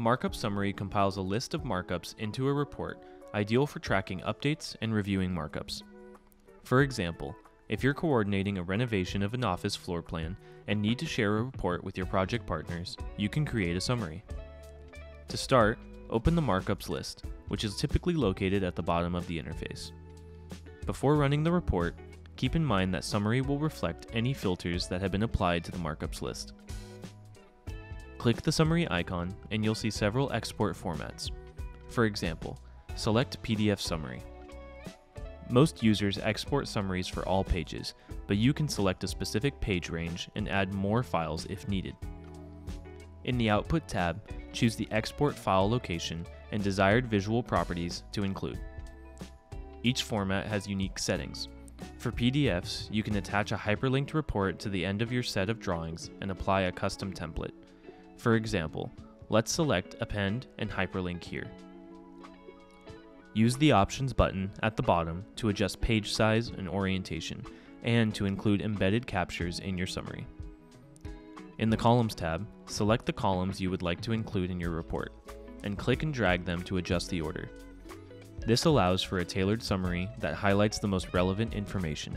markup summary compiles a list of markups into a report, ideal for tracking updates and reviewing markups. For example, if you're coordinating a renovation of an office floor plan and need to share a report with your project partners, you can create a summary. To start, open the markups list, which is typically located at the bottom of the interface. Before running the report, keep in mind that summary will reflect any filters that have been applied to the markups list. Click the summary icon and you'll see several export formats. For example, select PDF summary. Most users export summaries for all pages, but you can select a specific page range and add more files if needed. In the Output tab, choose the export file location and desired visual properties to include. Each format has unique settings. For PDFs, you can attach a hyperlinked report to the end of your set of drawings and apply a custom template. For example, let's select Append and Hyperlink here. Use the Options button at the bottom to adjust page size and orientation, and to include embedded captures in your summary. In the Columns tab, select the columns you would like to include in your report, and click and drag them to adjust the order. This allows for a tailored summary that highlights the most relevant information.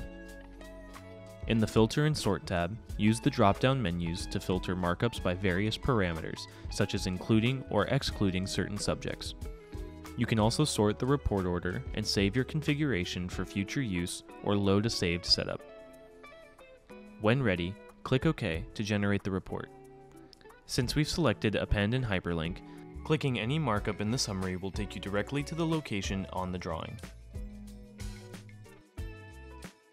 In the Filter and Sort tab, use the drop-down menus to filter markups by various parameters, such as including or excluding certain subjects. You can also sort the report order and save your configuration for future use or load a saved setup. When ready, click OK to generate the report. Since we've selected Append and Hyperlink, clicking any markup in the summary will take you directly to the location on the drawing.